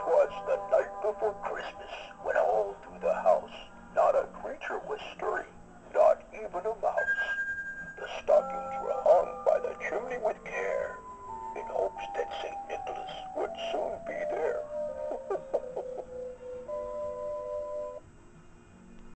'Twas the night before Christmas, when all through the house not a creature was stirring, not even a mouse. The stockings were hung by the chimney with care.